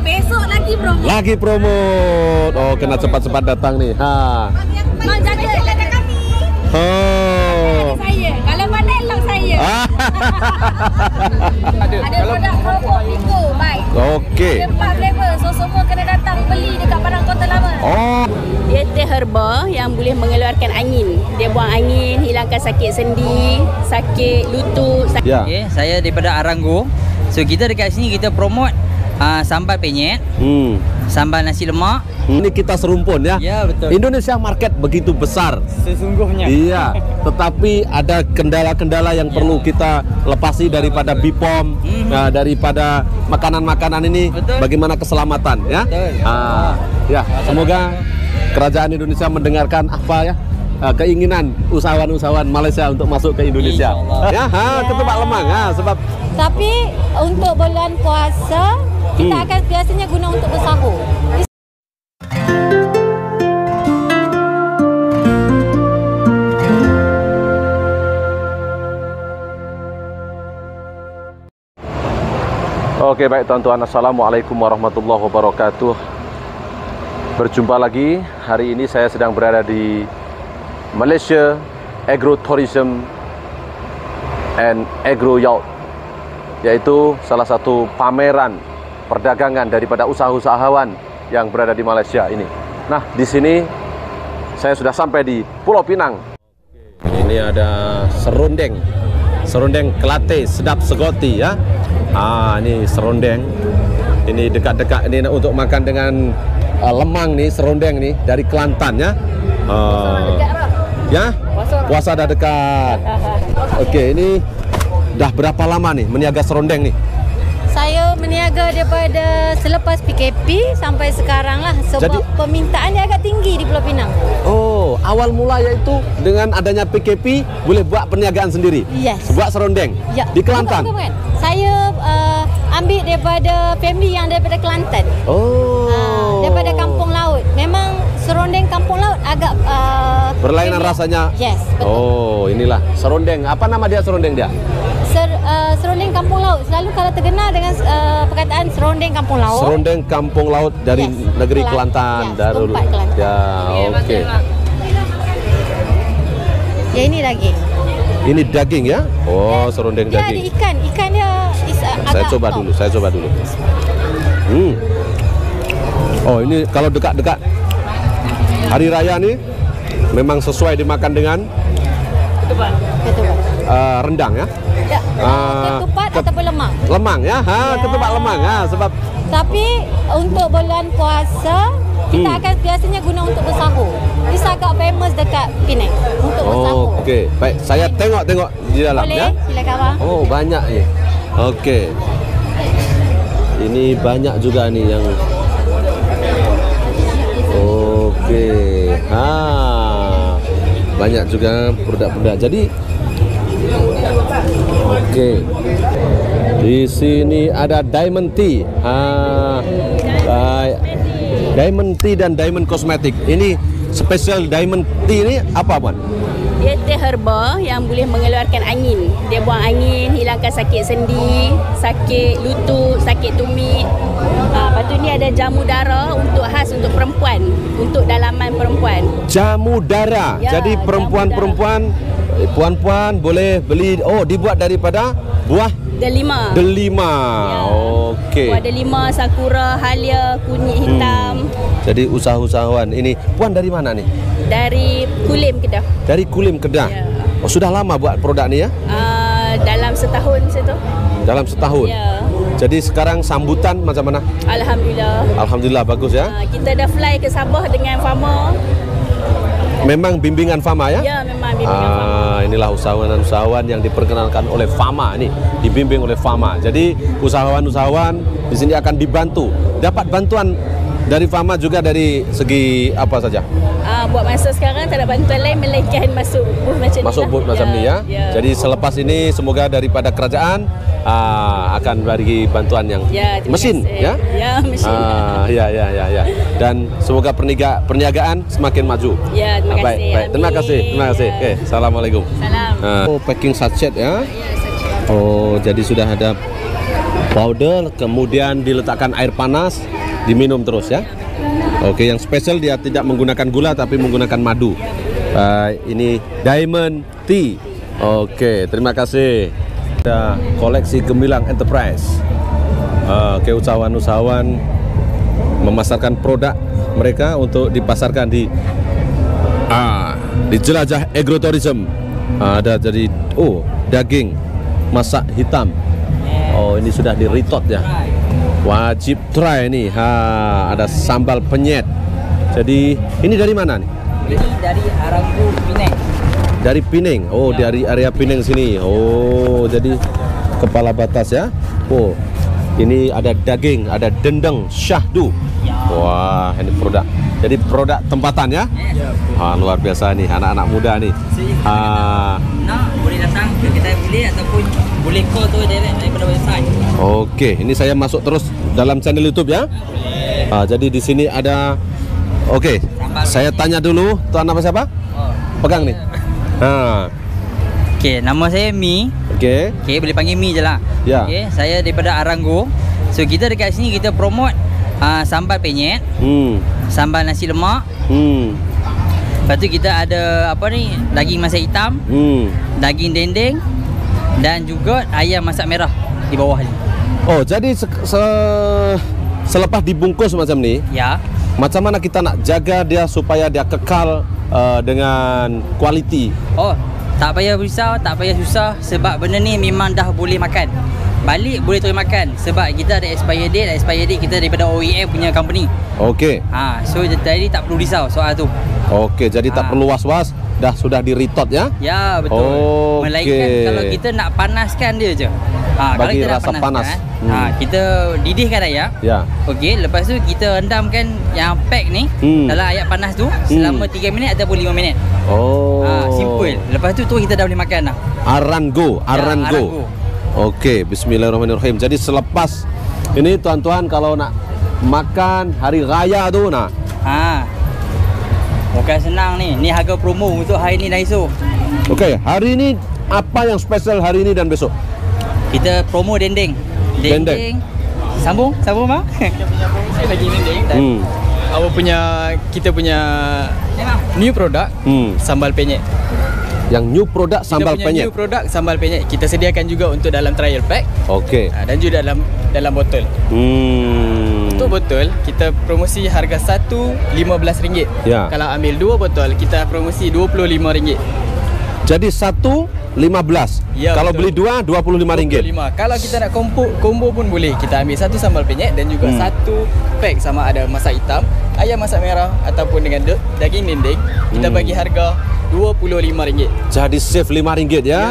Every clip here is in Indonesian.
besok lagi promo. Lagi promo. Oh, kena cepat-cepat datang nih. Ha. Mau jaga jaga kami. Oh. Saya. Kalau mana elok saya. Ada produk promo Pico. Baik. Okey. Empat flavor. So semua kena datang beli dekat Padang Kota Lama. Oh. Dia teh herba yang boleh mengeluarkan angin. Dia buang angin, hilangkan sakit sendi, sakit lutut, sakit Ya. Okay, saya daripada Aranggo. So kita dekat sini kita promote uh, sambal penyet, Hmm. sambal nasi lemak. Ini kita serumpun ya. Ya, betul. Indonesia market begitu besar. Sesungguhnya. Iya, tetapi ada kendala-kendala yang perlu kita lepasi daripada BPOM, Mhm. nah, daripada makanan-makanan ini. Betul. Bagaimana keselamatan ya? Betul. Ah, ya, semoga kerajaan Indonesia mendengarkan apa ya ah, keinginan usahawan-usahawan Malaysia untuk masuk ke Indonesia. Ya, ha, ketupat lemang ha, sebab Tapi untuk bulan puasa kita Hmm. akan biasanya guna untuk bersahur. Oke baik tuan-tuan Assalamualaikum warahmatullahi wabarakatuh Berjumpa lagi Hari ini saya sedang berada di Malaysia Agro Tourism and Agro Yacht Yaitu salah satu pameran perdagangan daripada usaha-usahawan yang berada di Malaysia ini Nah di sini saya sudah sampai di Pulau Pinang Ini ada serundeng Serundeng kelate sedap segoti ya Ah ini serundeng. Ini dekat-dekat ini untuk makan dengan uh, lemang nih serundeng nih dari Kelantan ya. Ah, ya? Puasa dah dekat. Okey, ini dah berapa lama nih meniaga serundeng nih? Saya meniaga daripada selepas PKP sampai sekarang lah sebab Jadi- permintaan dia agak tinggi di Pulau Pinang. Oh, awal mula iaitu dengan adanya PKP boleh buat perniagaan sendiri. Yes. Buat serundeng Ya. di Kelantan. Bukan, bukan, bukan. Saya uh, ambil daripada family yang daripada Kelantan. Oh. Ah, daripada kampung laut. Memang serondeng kampung laut agak uh, Berlainan rasanya. Yes, betul. Oh, inilah serundeng. Apa nama dia serundeng dia? Ser, uh, serondeng kampung laut selalu kalau terkenal dengan uh, perkataan serondeng kampung laut. Serundeng kampung laut dari Yes, negeri Kelantan. Kelantan. Yes, Darul. Kelantan. Ya, okey. Ya ini daging. Ini daging ya? Oh, serundeng Dia ada daging. ikan. Ikan dia is, uh, Saya agak coba top. dulu, saya coba dulu. Hmm. Oh, ini kalau dekat-dekat hari raya nih memang sesuai dimakan dengan Ketupat. uh, rendang ya. Ya, Ah, ketupat ket- ataupun lemak. Lemang ya. Ha, Ya. ketupat lemang ha sebab Tapi untuk bulan puasa kita Hmm. akan biasanya guna untuk bersahur. Ini agak famous dekat Penang untuk bersahur. Oh, okey. Baik, saya tengok-tengok di dalam Boleh? ya. Silakan abang. Oh, banyak ni. Okey. Ini banyak juga ni yang Okey. Ha. Banyak juga produk-produk. Jadi Okey. Di sini ada diamond tea. Ha. Baik. Diamond tea dan diamond cosmetic. Ini special diamond tea ni apa, Puan? Dia teh herba yang boleh mengeluarkan angin. Dia buang angin, hilangkan sakit sendi, sakit lutut, sakit tumit. Ha, lepas tu ni ada jamu darah untuk khas untuk perempuan, untuk dalaman perempuan. jamu darah. Ya, Jadi perempuan-perempuan, eh, puan-puan boleh beli. Oh, dibuat daripada buah Delima. delima. Ya. Okey. Buah delima, sakura, halia, kunyit hitam. Jadi usaha-usahawan ini puan dari mana nih? Dari Kulim Kedah. Dari Kulim Kedah. Ya. Oh, sudah lama buat produk ni ya? Uh, dalam setahun situ. Dalam setahun. Ya. Jadi sekarang sambutan macam mana? Alhamdulillah. Alhamdulillah bagus ya. Uh, kita dah fly ke Sabah dengan Fama. Memang bimbingan Fama ya? Ya, memang bimbingan Fama. Ah, inilah usahawan-usahawan yang diperkenalkan oleh Fama ini, dibimbing oleh Fama. Jadi usahawan-usahawan di sini akan dibantu. Dapat bantuan dari Fama juga dari segi apa saja? Uh, buat masa sekarang tak ada bantuan lain melainkan masuk booth macam Masuk booth macam ni ya. Jadi selepas ini semoga daripada kerajaan ah, akan bagi bantuan yang Ya, mesin kasih. ya. Ya, mesin. Ah, ya ya ya ya. Dan semoga perniaga, perniagaan semakin maju. Ya, terima Ah, baik, kasih. baik. Terima kasih. Terima kasih. Ya. Okey, assalamualaikum. Salam. Ah, Oh, packing sachet ya. Ya, saya Oh, jadi sudah ada powder, kemudian diletakkan air panas, diminum terus ya. Oke, yang spesial dia tidak menggunakan gula tapi menggunakan madu. Uh, ini Diamond Tea. Oke, terima kasih. Ada koleksi Gemilang Enterprise. Uh, Oke, usahawan-usahawan memasarkan produk mereka untuk dipasarkan di ah di jelajah agrotourism. Ah, ada jadi oh daging masak hitam. Oh ini sudah di ritot ya. Wajib try nih. Ha ada sambal penyet. Jadi ini dari mana nih? Ini dari Aranggu Penang. Dari Pining. Oh dari area Pining sini. Oh jadi kepala batas ya. Oh ini ada daging, ada dendeng syahdu. Wah ini produk. Jadi produk tempatan ya. Ah, luar biasa nih anak-anak muda nih. Ah, Nak boleh datang ke kedai boleh ataupun boleh call tu direct daripada website. Oke, ini saya masuk terus dalam channel YouTube ya. Ah, jadi di sini ada Oke, saya tanya dulu tuan nama siapa? Oh. Pegang nih. Ha, Okey, nama saya Mi. oke. Okey, boleh panggil Mi je lah. Ya. Okey, saya daripada Aranggo. So kita dekat sini kita promote uh, sambal penyet, Hmm. sambal nasi lemak. Hmm. Lepas tu kita ada apa ni? Daging masak hitam, Hmm. daging dendeng dan juga ayam masak merah di bawah ni. Oh, jadi se se- selepas dibungkus macam ni, Ya. macam mana kita nak jaga dia supaya dia kekal uh, dengan kualiti? Oh, tak payah risau, tak payah susah sebab benda ni memang dah boleh makan. Balik boleh terus makan sebab kita ada expiry date, expiry date kita daripada OEM punya company. Oke. Ha, so jadi tak perlu risau soal tu. Oke, jadi tak Ah. perlu was-was, dah sudah di retot ya. Ya, betul. Okey. Melainkan kalau kita nak panaskan dia je. Ha, kalau Bagi kita nak rasa panas. panaskan, Hmm. ha, kita didihkan ayam. Ya. Okey, lepas tu kita rendamkan yang pack ni Hmm. dalam air panas tu selama 3 minit ataupun 5 minit. Oh. Ha, simple. Lepas tu tu kita dah boleh makan dah. Arango, Ya, Arango. Oke, Bismillahirrahmanirrahim. Jadi selepas ini tuan-tuan kalau nak makan hari raya tu nah. Ha. Bukan senang ni. Ni harga promo untuk hari ni dan esok. Oke, hari ini apa yang spesial hari ini dan besok? Kita promo dendeng. Dendeng. Sambung, sambung bang. Saya lagi dendeng dan Hmm. Our punya kita punya new product Hmm. sambal penyet. Yang new produk sambal kita punya penyet. new product sambal penyet kita sediakan juga untuk dalam trial pack Oke. ah, dan juga dalam dalam botol. Hmm. Untuk botol kita promosi harga satu RM15. Ya. Kalau ambil dua botol kita promosi RM25. Jadi satu 15. Ya, kalau betul. beli dua 25 ringgit. RM25. Kalau kita nak combo combo pun boleh. Kita ambil satu sambal penyet dan juga Hmm. satu pack sama ada masak hitam, ayam masak merah ataupun dengan da- daging dendeng. Kita Hmm. bagi harga RM25. Jadi save 5 ringgit ya. Ya.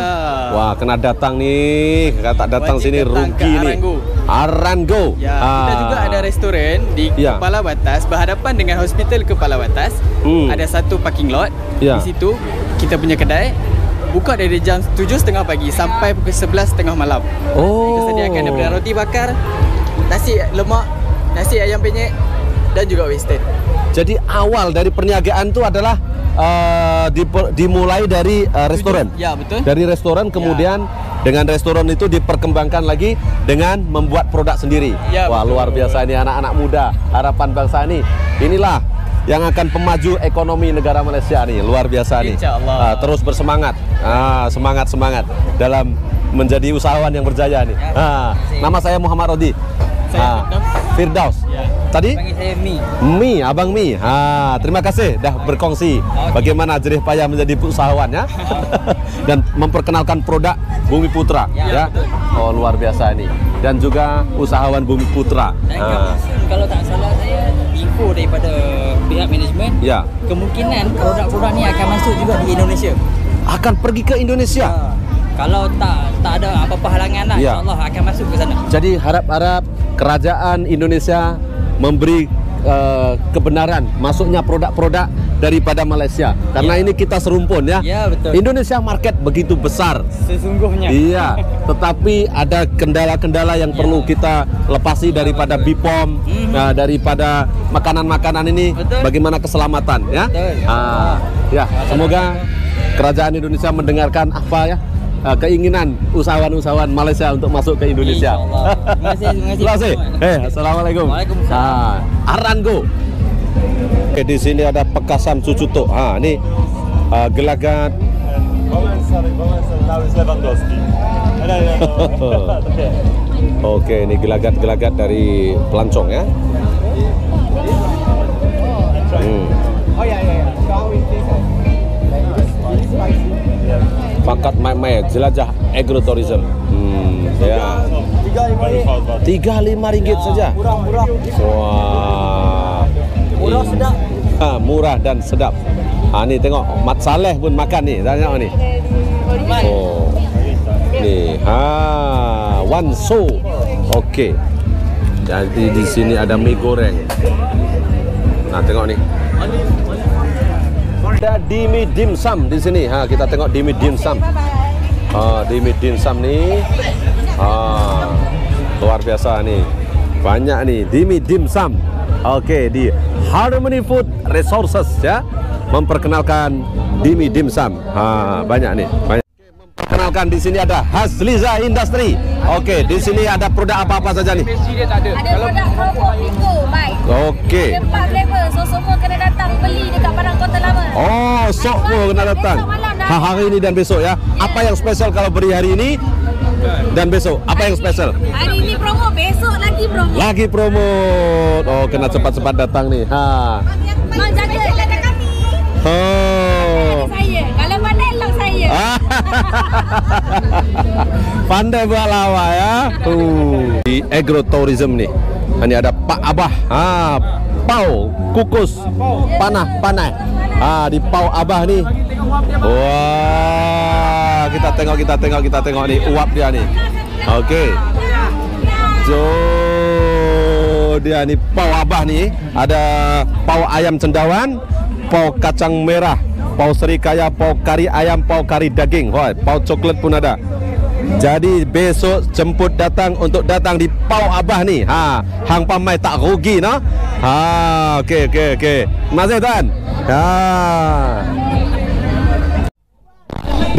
Wah, kena datang nih. Kalau tak datang Wajib sini datang rugi ke nih. Arango. Arango. Ya, kita Ah. juga ada restoran di Ya. Kepala Batas berhadapan dengan Hospital Kepala Batas. Hmm. Ada satu parking lot. Ya. Di situ kita punya kedai buka dari jam 7.30 pagi sampai pukul 11.30 malam. Oh. Kita sediakan daripada roti bakar, nasi lemak, nasi ayam penyet dan juga western. Jadi awal dari perniagaan itu adalah uh, diper- dimulai dari uh, restoran. Ya, betul. Dari restoran kemudian dengan restoran itu diperkembangkan lagi dengan membuat produk sendiri. Ya, Wah, betul. luar biasa ini anak-anak muda, harapan bangsa ini. Inilah yang akan pemaju ekonomi negara Malaysia nih, luar biasa nih. Allah. Ah, terus bersemangat. Ah, semangat semangat dalam menjadi usahawan yang berjaya nih. Ah, nama saya Muhammad Rodi. Saya Ah, Firdaus. Ya. Tadi? Panggil saya Mi. Mi, Abang Mi. Ha, terima kasih dah berkongsi bagaimana jerih payah menjadi usahawan ya. Dan memperkenalkan produk Bumi Putra ya. Ya, Oh, luar biasa ini. Dan juga usahawan Bumi Putra. Dan Ha, kemudian kalau tak salah saya info daripada pihak manajemen ya, kemungkinan produk-produk ni akan masuk juga di Indonesia. akan pergi ke Indonesia. Ha. Kalau tak tak ada apa-apa halangan lah Ya. insya-Allah akan masuk ke sana. Jadi harap-harap kerajaan Indonesia memberi uh, kebenaran masuknya produk-produk daripada Malaysia. Karena Ya. ini kita serumpun ya. Ya, betul. Indonesia market begitu besar. Sesungguhnya. Iya, tetapi ada kendala-kendala yang perlu kita lepasi daripada BPOM, Mhm. nah, daripada makanan-makanan ini Betul. bagaimana keselamatan ya. Betul. Ah, ya, semoga kerajaan Indonesia mendengarkan apa ya uh, keinginan usahawan-usahawan Malaysia untuk masuk ke Indonesia. Terima kasih, terima kasih. Eh, assalamualaikum. Waalaikumsalam. Ah, Arango. Oke, di sini ada pekasam cucuto. Ha, ini uh, gelagat. Oke, ini gelagat-gelagat dari pelancong ya. Hmm. Oh ya ya ya. Pangkat mai-mai jelajah agrotourism. Hmm, ya. tiga lima ringgit saja. murah murah Wah. murah sedap. Ha, murah dan sedap. Ha ni tengok Mat Saleh pun makan ni. Tengok ni. Oh. Ni. Ha, one so. Okey. Jadi di sini ada mie goreng. Nah, tengok ni. Ada dimi dim sum di sini. Ha, kita tengok dimi dim sum. Ha, dimi dim sum ni. Ha, luar biasa ni. Banyak ni dimi dim sum. Okey, di Harmony Food Resources ya. Memperkenalkan dimi dim sum. Ha, banyak ni. Banyak. Memperkenalkan di sini ada Hasliza Industry. Okey, di sini ada produk apa-apa saja ni? Ada produk kelompok Miko, baik. Ada empat flavor, so semua kena datang beli dekat Padang Kota Lama. Oh, sok pun kena datang. Besok malam dah. Ha, hari ini dan besok ya. Apa yang spesial kalau beri hari ini dan besok? Apa yang spesial? Hari ini promo, besok lagi promo. Lagi promo. Oh, kena cepat-cepat datang nih. Ha. Mak jaga Pandai buat lawa ya. Uh. Di agrotourism nih. Ini ada Pak Abah. Ha, pau kukus panah panai. Ah di pau Abah nih. Wah, kita tengok kita tengok kita tengok nih uap dia nih. Oke. Jo dia nih pau Abah nih. Ada pau ayam cendawan, pau kacang merah, pau serikaya, pau kari ayam, pau kari daging. Wah, pau coklat pun ada. Jadi besok jemput datang untuk datang di Pau Abah ni. Ha, hang pamai tak rugi no. Ha, okey okey okey. Kasih tuan. Ha.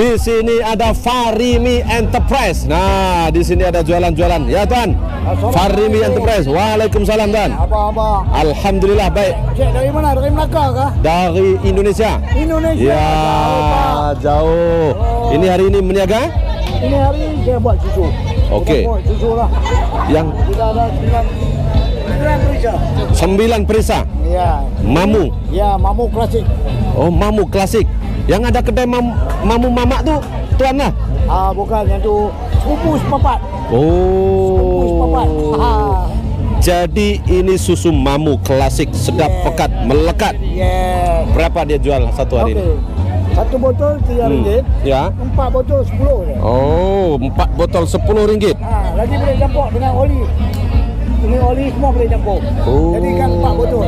Di sini ada Farimi Enterprise. Nah, di sini ada jualan-jualan. Ya tuan. Farimi Enterprise. Waalaikumsalam tuan. Apa-apa. Alhamdulillah baik. Cik dari mana? Dari Melaka kah? Dari Indonesia. Indonesia. Ya, jauh. Ini hari ini meniaga Ini hari saya buat susu. Okey. Buat susu lah. yang Kita ada sembilan sembilan perisa. sembilan perisa. Ya. Mamu. Ya, mamu klasik. Oh, mamu klasik. Yang ada kedai mam, mamu mamak tu tuan lah. Ah, bukan yang tu sepupu sepapat. Sepupu sepapat. Ha. Oh. Jadi ini susu mamu klasik sedap Yeah. pekat melekat. Yes. Berapa dia jual satu hari Okey. ini? Satu botol tiga Hmm. ringgit. Ya. Empat botol sepuluh je. Oh, empat botol sepuluh ringgit. Ha, lagi boleh campur dengan oli. Ini oli semua boleh campur. Oh. Jadi kan empat botol.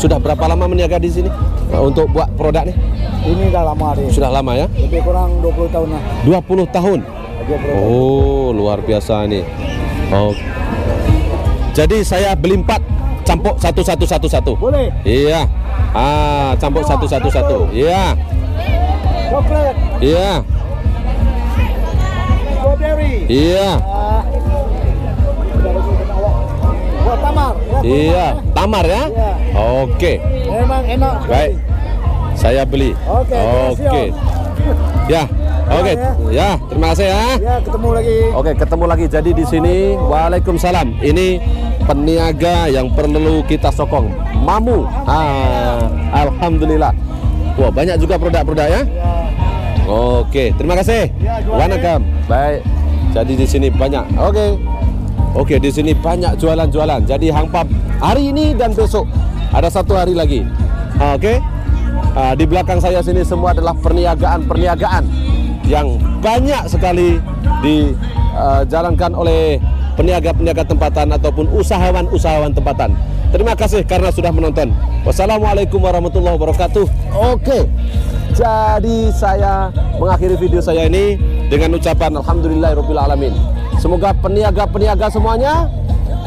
Sudah berapa lama meniaga di sini uh, untuk buat produk ni? Ini dah lama dia. Sudah lama ya? Lebih kurang 20 tahun lah. 20 tahun. 20 tahun. Oh, luar biasa ni. Oh. Jadi saya beli empat, campur satu satu satu satu. Boleh. Iya. Ah, campur satu satu satu. Iya. Coklat, Iya. strawberry. Iya. Iya. Tamar ya? Iya. Oke. Memang enak. Baik. Saya beli. Kasih, Oke. Ya. Oke. Ya, Ya, terima kasih ya. Ya, ketemu lagi. Oke, ketemu lagi. Jadi di sini, Waalaikumsalam. Ini peniaga yang perlu kita sokong. Mamu. Ah, Alhamdulillah. Wah, banyak juga produk-produk ya. Oke, terima kasih. Ya. Wanakam. Baik. Jadi di sini banyak. Oke. Oke, di sini banyak jualan-jualan. Jadi hangpap hari ini dan besok ada satu hari lagi. Ah, Oke. Ah, di belakang saya sini semua adalah perniagaan-perniagaan yang banyak sekali dijalankan oleh peniaga-peniaga tempatan ataupun usahawan-usahawan tempatan. Terima kasih karena sudah menonton. Wassalamualaikum warahmatullahi wabarakatuh. Oke. Jadi saya mengakhiri video saya ini dengan ucapan alhamdulillahirabbil alamin. Semoga peniaga-peniaga semuanya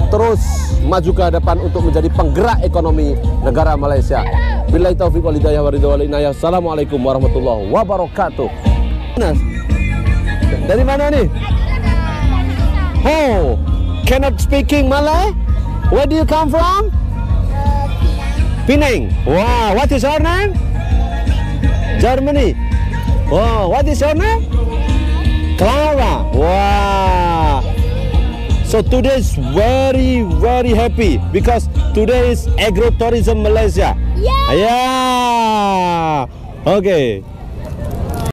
terus maju ke hadapan untuk menjadi penggerak ekonomi negara Malaysia. Billahi taufiq wal hidayah wa ridha wal inayah. Assalamualaikum warahmatullahi wabarakatuh. Dari mana nih? Oh, cannot speaking Malay? Where do you come from? Penang. Wow, what is your name? Germany. Wow, what is your name? Clara. Wow. So today is very very happy because today is agro tourism Malaysia. Yeah. Yeah. Okay.